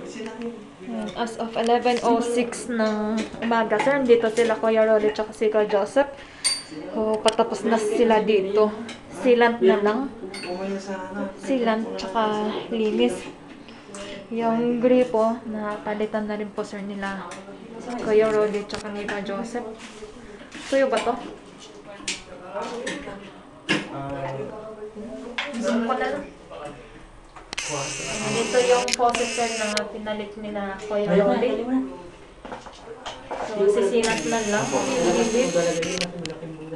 Ayan, As of 11.06 ng umaga, sir, dito sila Kuya Rolly at si Kuya Joseph. So, patapos na sila dito. Silant na lang. Silant, tsaka linis. Yung gripo, napalitan na rin po sir nila Kuya Rolly at ni Kuya Joseph. Tuyo ba to? Zoom ko na lang. Dito yung faucet sir na pinalit nila Kuya Rolly. So, sisilat na lang. Gilid.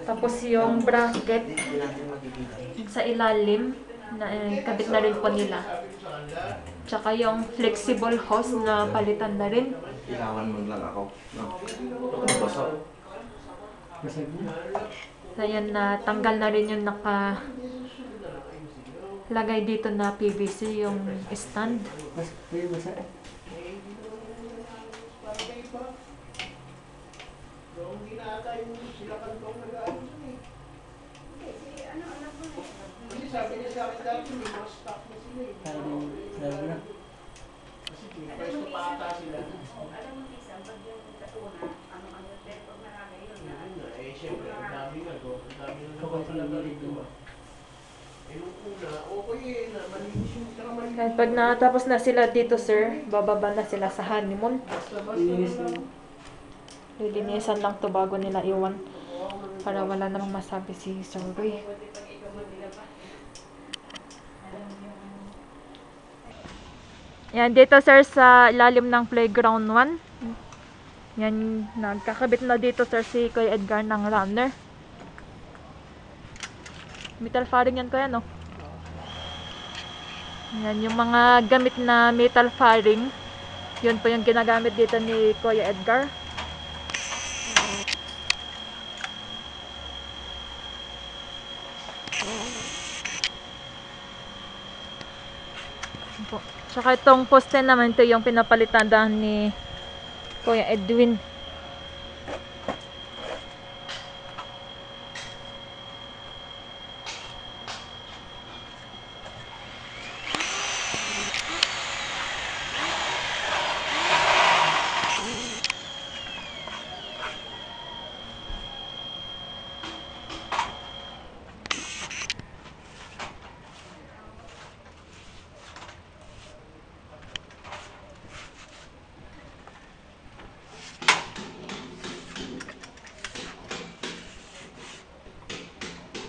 Tapos yung bracket sa ilalim, na, eh, kabit na rin po nila. Tsaka yung flexible hose na palitan na rin. Ilawan mo lang ako. No? Basa. So, yan na tanggal na rin yung naka lagay dito na PVC yung stand. Mas, kuya, basa. Parang, lalo na. Kapag talaga rito. Kahit pag natapos na sila dito, sir, bababa na sila sa honeymoon. Linis na. Lilinisan lang to bago nila iwan. Para wala namang masabi si Sir Roy. Yan, dito sir sa ilalim ng playground 1. Yan, nagkakabit na dito sir si Kuya Edgar ng runner. Metal faring yan kuya, no? Yan, yung mga gamit na metal faring. Yun po yung ginagamit dito ni Kuya Edgar. po. Tsaka itong poste naman, ito yung pinapalitan ni Kuya Edwin.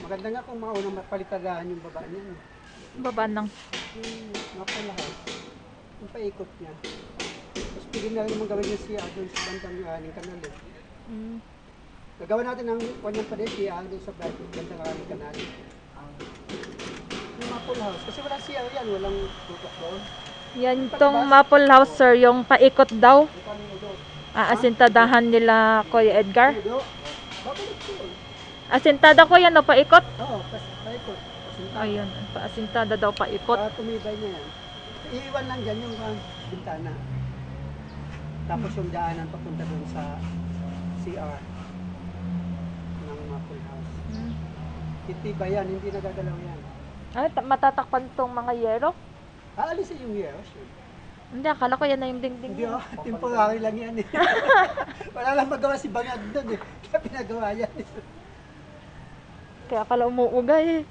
Maganda nga kung maunang mapalitagahan yung baba niya. no? Baba ng Yung mapalahat. Yung paikot niya. Tapos pwede na rin naman gawin yung siya doon sa bantang yung aning kanal. Eh. mm, Gagawa natin ng kanyang pa din siya doon sa bantang bantang aning kanal. Yung maple house. Kasi wala siya yan. Walang tutok doon. Yan tong Maple House sir, yung paikot daw. Kanino doon. Aasintadahan nila Kuya Edgar. Tudo. Asintada ko yan o paikot? Oo, paikot. Pasinta. Ayun, paasintada daw paikot. Para tumibay niya yan. Iiwan lang dyan yung uh, bintana. Tapos yung daanan papunta doon sa CR ng Maple House. Mm. Titibay yan, hindi nagagalaw yan. Ay, ta- matatakpan tong mga yero? Aalisin yung years. Hindi, akala ko yan na yung dingding Hindi oh, temporary lang yan eh. Wala lang magawa si Bangag doon eh. Kaya pinagawa yan eh. Kaya akala umuugay eh.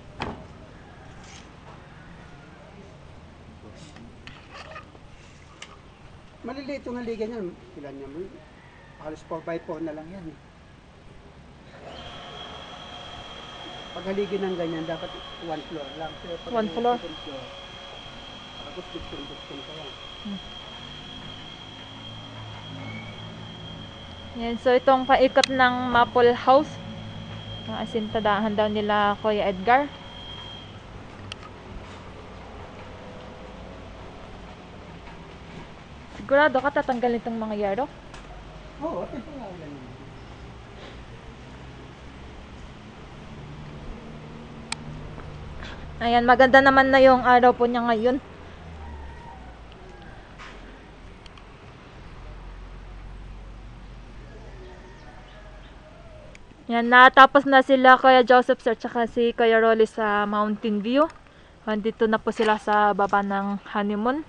Maliliit yung haligan yan. Ilan niya mo? Halos 4x4 na lang yan eh. Pag haligin ng ganyan, dapat one floor lang. Pero pag One floor? second floor, Tapos gusto-gusto ka lang. Yan, so itong paikot ng Maple House. Aasintadahan daw nila Kuya Edgar. Sigurado ka tatanggalin itong mga yero? Oo, oh, yan. Ayan, maganda naman na yung araw po niya ngayon. Yan, natapos na sila Kuya Joseph sir tsaka si Kuya Rolly sa Mountain View. Andito na po sila sa baba ng honeymoon.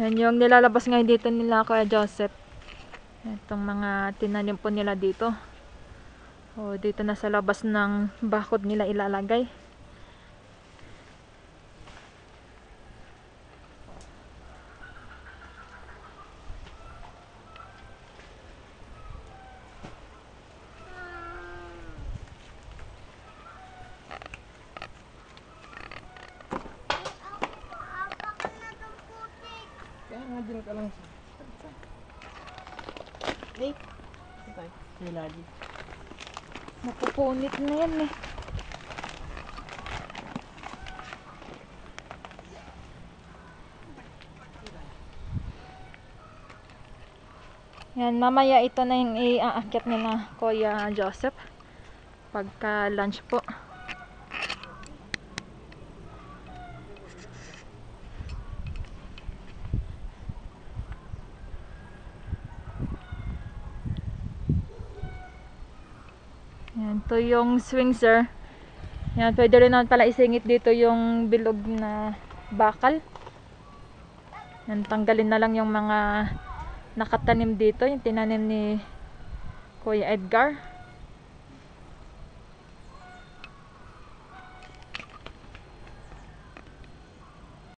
Yan yung nilalabas ngayon dito nila Kuya Joseph. Itong mga tinanim po nila dito. O dito na sa labas ng bakod nila ilalagay. Kaya nga din ka lang sa... Eh, ito tayo. May lagi. Mapupunit na yan eh. Yan, mamaya ito na yung iaakyat nila Kuya Joseph. Pagka lunch po. Yan, to yung swing sir. Yan, pwede rin naman pala isingit dito yung bilog na bakal. Yan, tanggalin na lang yung mga nakatanim dito, yung tinanim ni Kuya Edgar.